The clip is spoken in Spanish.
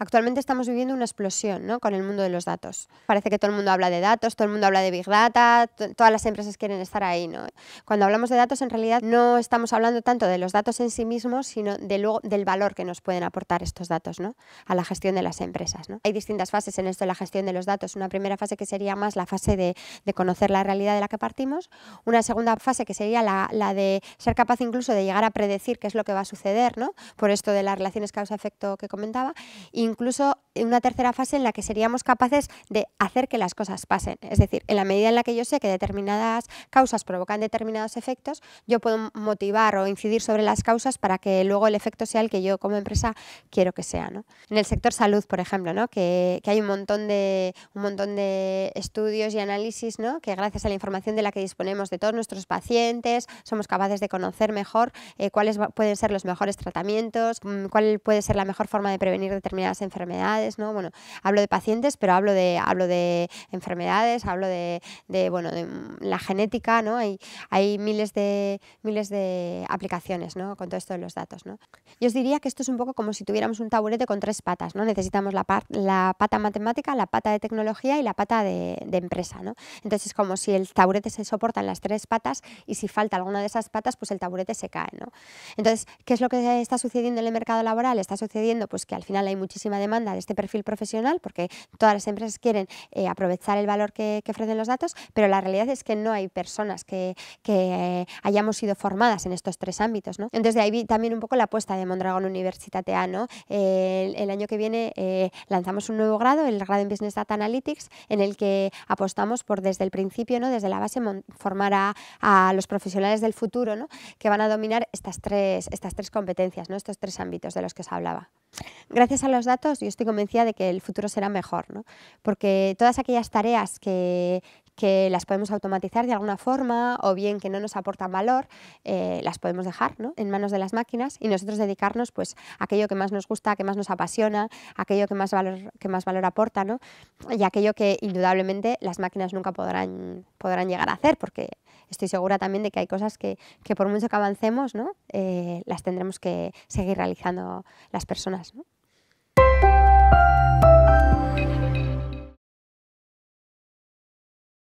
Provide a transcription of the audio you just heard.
Actualmente estamos viviendo una explosión ¿no? con el mundo de los datos. Parece que todo el mundo habla de datos, todo el mundo habla de Big Data, todas las empresas quieren estar ahí. ¿no? Cuando hablamos de datos, en realidad no estamos hablando tanto de los datos en sí mismos, sino de luego, del valor que nos pueden aportar estos datos ¿no? a la gestión de las empresas. Hay distintas fases en esto de la gestión de los datos. Una primera fase que sería más la fase de, conocer la realidad de la que partimos. Una segunda fase que sería la, la, de ser capaz incluso de llegar a predecir qué es lo que va a suceder, ¿no? por esto de las relaciones causa-efecto que comentaba incluso una tercera fase en la que seríamos capaces de hacer que las cosas pasen. Es decir, en la medida en la que yo sé que determinadas causas provocan determinados efectos, yo puedo motivar o incidir sobre las causas para que luego el efecto sea el que yo como empresa quiero que sea. ¿no? En el sector salud, por ejemplo, ¿no? que, que, hay un montón, de, un montón de estudios y análisis ¿no? que gracias a la información de la que disponemos de todos nuestros pacientes, somos capaces de conocer mejor eh, cuáles pueden ser los mejores tratamientos, mm, cuál puede ser la mejor forma de prevenir determinadas enfermedades, ¿no? Bueno, hablo de pacientes, pero hablo de, hablo de enfermedades, hablo de, bueno, de la genética, ¿no? Hay, hay miles, de, miles de aplicaciones, ¿no? Con todo esto de los datos, ¿no? Yo os diría que esto es un poco como si tuviéramos un taburete con tres patas, ¿no? Necesitamos la, la pata matemática, la pata de tecnología y la pata de, de empresa, ¿no? Entonces es como si el taburete se soporta en las tres patas y si falta alguna de esas patas, pues el taburete se cae, ¿no? Entonces, ¿qué es lo que está sucediendo en el mercado laboral? Está sucediendo pues que al final hay muchísima demanda de este perfil profesional porque todas las empresas quieren eh, aprovechar el valor que, que, ofrecen los datos, pero la realidad es que no hay personas que, que eh, hayamos sido formadas en estos tres ámbitos. ¿no? Entonces de ahí vi también un poco la apuesta de Mondragón Universitate A. ¿no? El, el, año que viene eh, lanzamos un nuevo grado, el grado en Business Data Analytics, en el que apostamos por desde el principio, ¿no? desde la base, formar a, a los profesionales del futuro ¿no? que van a dominar estas tres, estas tres competencias, ¿no? estos tres ámbitos de los que os hablaba. Gracias a los datos yo estoy convencida de que el futuro será mejor, ¿no? porque todas aquellas tareas que, que las podemos automatizar de alguna forma o bien que no nos aportan valor, eh, las podemos dejar ¿no? en manos de las máquinas y nosotros dedicarnos pues, a aquello que más nos gusta, que más nos apasiona, aquello que más valor, que más valor aporta ¿no? y aquello que indudablemente las máquinas nunca podrán, podrán llegar a hacer porque estoy segura también de que hay cosas que, que por mucho que avancemos ¿no? Eh, las tendremos que seguir realizando las personas. ¿no?